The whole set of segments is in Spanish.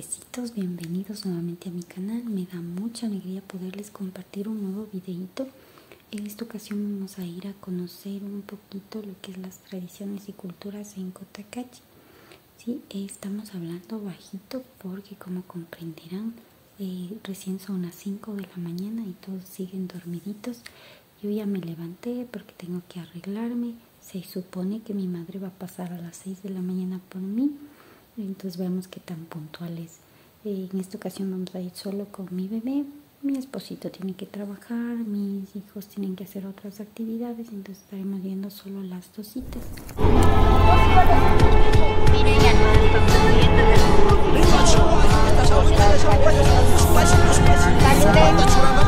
Besitos, bienvenidos nuevamente a mi canal. Me da mucha alegría poderles compartir un nuevo videito. En esta ocasión vamos a ir a conocer un poquito lo que es las tradiciones y culturas en Cotacachi. Sí, estamos hablando bajito porque como comprenderán, eh, recién son las 5 de la mañana y todos siguen dormiditos. Yo ya me levanté porque tengo que arreglarme. Se supone que mi madre va a pasar a las 6 de la mañana por mí entonces veamos qué tan puntuales. Eh, en esta ocasión vamos a ir solo con mi bebé. Mi esposito tiene que trabajar, mis hijos tienen que hacer otras actividades, entonces estaremos viendo solo las dositas. Viaje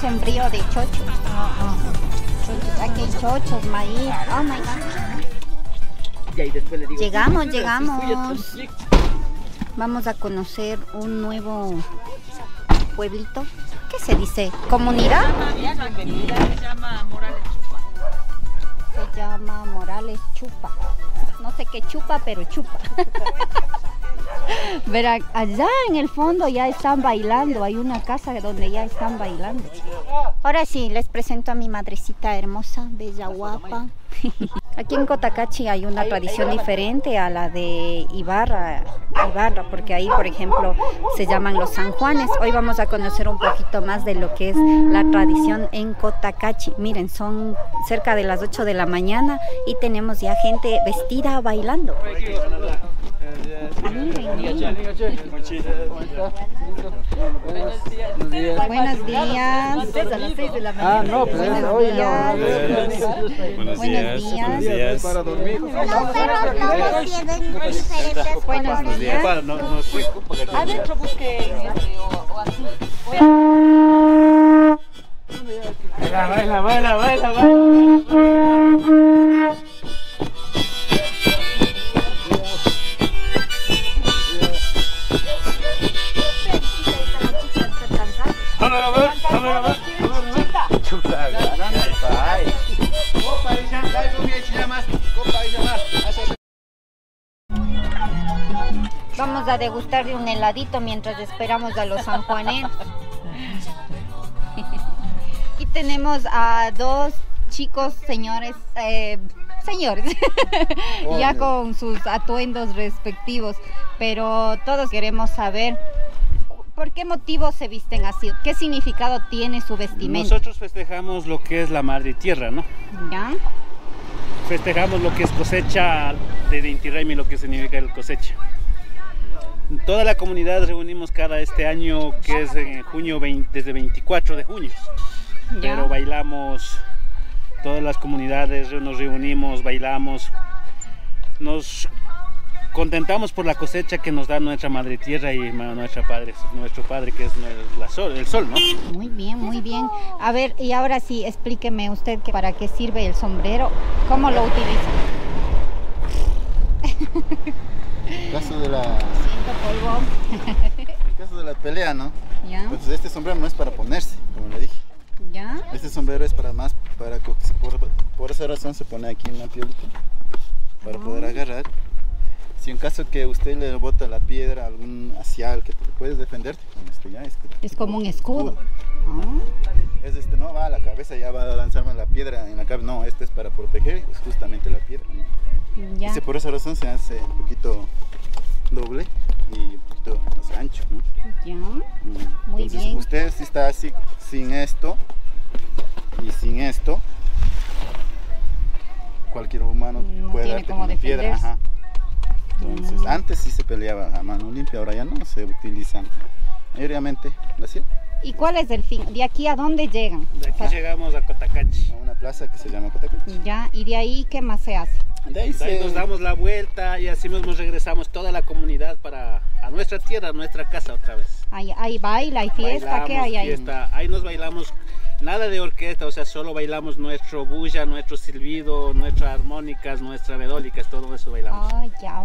sembrío de chochos. Aquí hay chochos, maíz. Oh my God. Llegamos, llegamos. Vamos a conocer un nuevo pueblito. ¿Qué se dice? ¿Comunidad? Se llama Morales Se llama Morales Chupa. No sé qué chupa, pero chupa. Verá, allá en el fondo ya están bailando, hay una casa donde ya están bailando. Ahora sí, les presento a mi madrecita hermosa, bella, guapa. Aquí en Cotacachi hay una tradición diferente a la de Ibarra, Ibarra, porque ahí, por ejemplo, se llaman los San Juanes. Hoy vamos a conocer un poquito más de lo que es la tradición en Cotacachi. Miren, son cerca de las 8 de la mañana y tenemos ya gente vestida bailando. Buenos días. a las 6 de la mañana. Ah, no, pues Buenos días. Buenos días. Buenos días. Para dormir. Los perros no los tienen diferentes Buenos días. Adentro busquen o así. Baila, baila, baila, baila, Vamos a degustar de un heladito mientras esperamos a los sanjuaneros. Aquí tenemos a dos chicos señores, eh, señores, ya con sus atuendos respectivos, pero todos queremos saber por qué motivo se visten así, qué significado tiene su vestimenta. Nosotros festejamos lo que es la madre tierra, ¿no? ¿Ya? Festejamos lo que es cosecha de Inti Raymi, lo que significa el cosecha. Toda la comunidad reunimos cada este año, que es en junio, 20, desde 24 de junio. Ya. Pero bailamos, todas las comunidades nos reunimos, bailamos, nos contentamos por la cosecha que nos da nuestra madre tierra y nuestra padre, nuestro padre que es la sol, el sol, ¿no? Muy bien, muy bien. A ver, y ahora sí, explíqueme usted que para qué sirve el sombrero, cómo lo utiliza. En caso de la, Siento polvo. en caso de la pelea, ¿no? ¿Ya? Pues este sombrero no es para ponerse, como le dije. ¿Ya? Este sombrero es para más, para por, por esa razón se pone aquí en la piolita, para poder agarrar. Si en caso que usted le bota la piedra a algún asial que te puedes defenderte con este ya, Es como un escudo. Ah, Es este, no va a la cabeza, ya va a lanzarme la piedra en la cabeza. No, este es para proteger, es justamente la piedra. ¿no? ya. Dice, por esa razón se hace un poquito doble y un poquito más ancho. ¿no? Ya. Mm. Muy Entonces, bien. usted si está así sin esto y sin esto, cualquier humano No puede darte con una piedra. Ajá. Entonces, antes sí se peleaba a mano limpia, ahora ya no, se utilizan mayormente la sierra. ¿Y cuál es el fin? ¿De aquí a dónde llegan? De aquí llegamos a Cotacachi. A una plaza que se llama Cotacachi. Ya, y de ahí, ¿qué más se hace? De ahí, De ahí se- nos damos la vuelta y así mismo regresamos toda la comunidad para a nuestra tierra, a nuestra casa otra vez. Ahí, ahí baila, hay fiesta, ¿qué hay ahí? fiesta. Ahí nos bailamos, nada de orquesta, o sea, solo bailamos nuestro bulla, nuestro silbido, nuestras armónicas, nuestras vedólicas, todo eso bailamos. Ay, ya.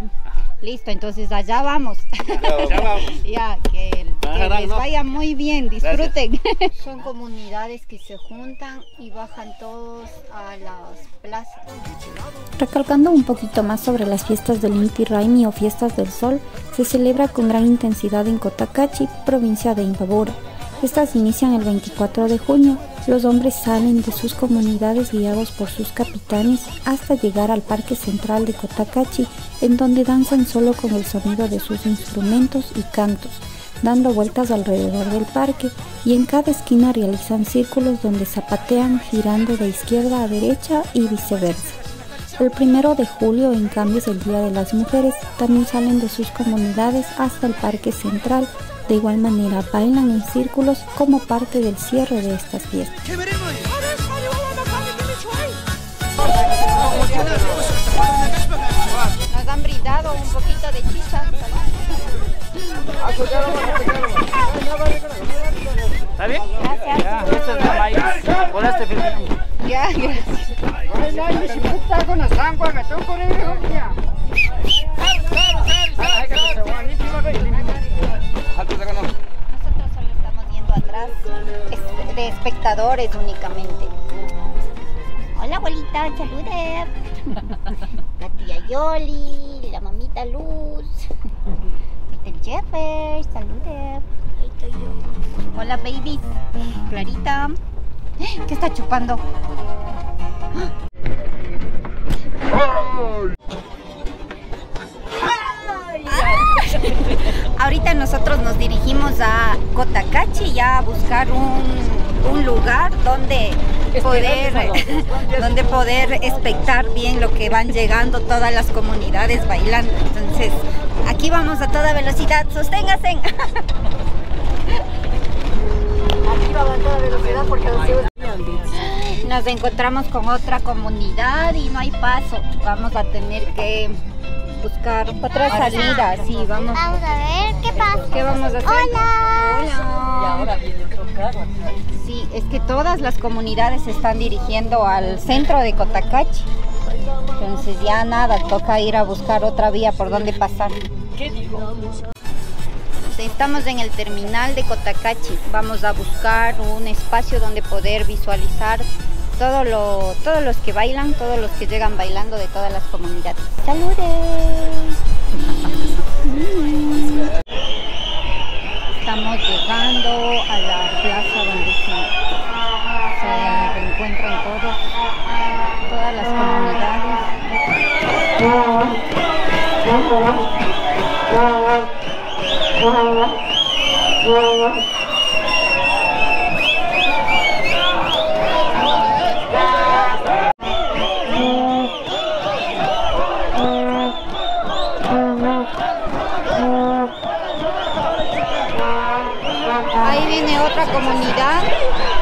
Listo, entonces allá vamos. Ya vamos. ya, que, que Bajarán, les ¿no? vaya muy bien, disfruten. Son comunidades que se juntan y bajan todos a las plazas. Recalcando un poquito más sobre las fiestas del Inti Raimi o fiestas del sol, se celebra con gran intensidad en Cotacachi, provincia de Imbabura. Estas inician el 24 de junio. Los hombres salen de sus comunidades guiados por sus capitanes hasta llegar al parque central de Cotacachi, en donde danzan solo con el sonido de sus instrumentos y cantos, dando vueltas alrededor del parque y en cada esquina realizan círculos donde zapatean girando de izquierda a derecha y viceversa. El primero de julio, en cambio, es el Día de las Mujeres. También salen de sus comunidades hasta el Parque Central. De igual manera, bailan en círculos como parte del cierre de estas fiestas. Nos han brindado un poquito de chicha. ¿Está bien? Gracias. Ya, este es de maíz. Por este. Ya, gracias. Espectadores únicamente. Hola abuelita, salude. La tía Yoli, la mamita Luz. El Jeffer, salude. Ahí estoy yo. Hola baby. Clarita. ¿Qué está chupando? Ahorita nosotros nos dirigimos a Cotacachi ya a buscar un, un lugar donde poder, donde poder espectar bien lo que van llegando todas las comunidades bailando. Entonces, aquí vamos a toda velocidad, sosténgase. Aquí va a toda velocidad porque Nos encontramos con otra comunidad y no hay paso. Vamos a tener que buscar otra salida. Sí, vamos. Vamos a ver qué pasa. ¿Qué vamos a hacer? Hola. Y Hola. Sí, es que todas las comunidades se están dirigiendo al centro de Cotacachi. Entonces ya nada, toca ir a buscar otra vía por donde pasar. ¿Qué dijo? Estamos en el terminal de Cotacachi. Vamos a buscar un espacio donde poder visualizar todo lo, todos los que bailan, todos los que llegan bailando de todas las comunidades. ¡Saludes! Estamos llegando a la plaza donde se, reencuentran todos, todas las comunidades. Comunidad.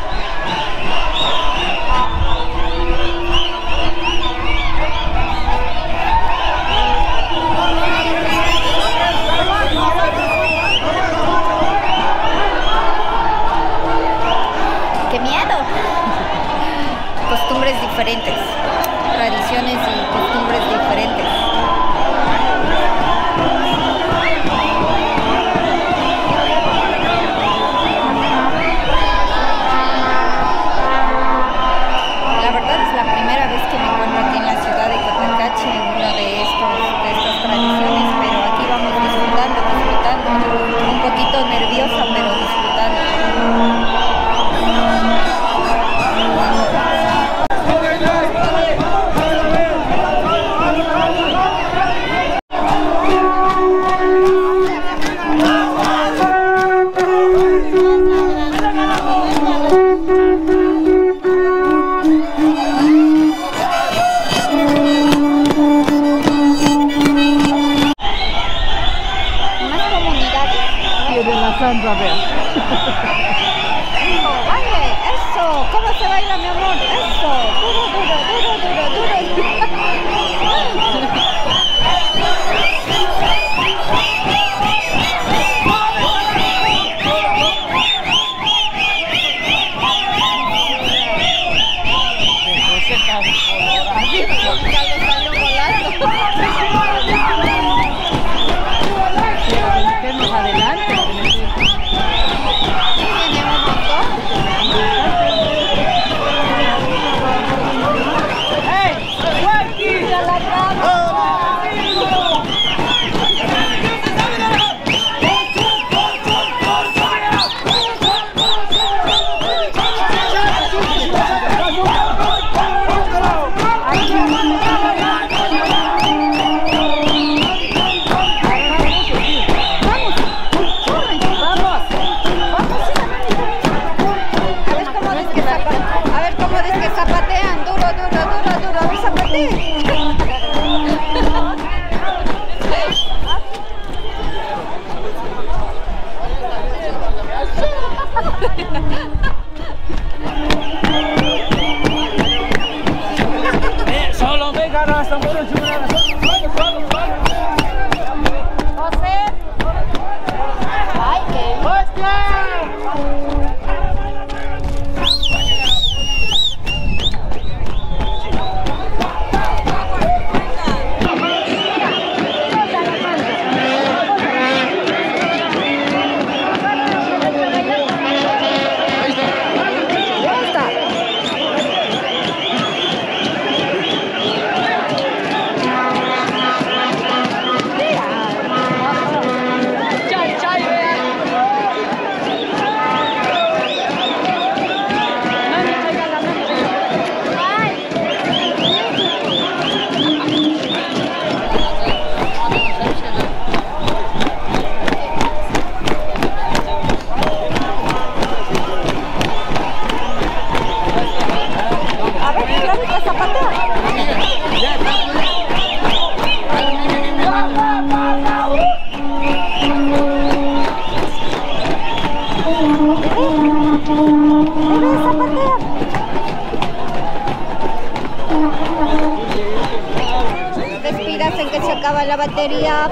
La batería.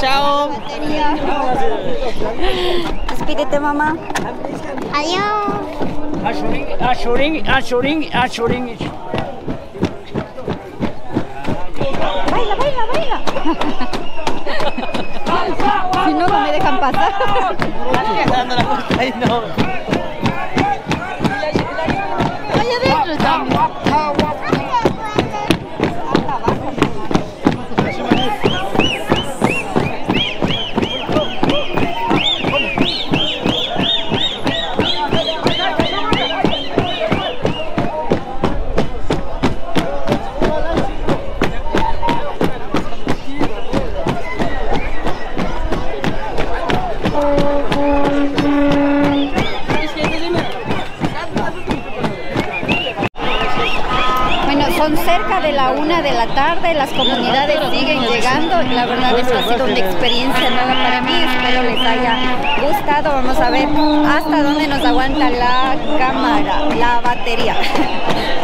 Chao. Despídete, mamá. Adiós. Ashuring, ashuring, ashuring, ashuring. Baila, baila, baila. si no, no me dejan pasar. Tarde, las comunidades siguen llegando. Y la verdad es que ha sido una experiencia nueva para mí, espero les haya gustado, vamos a ver hasta dónde nos aguanta la cámara, la batería.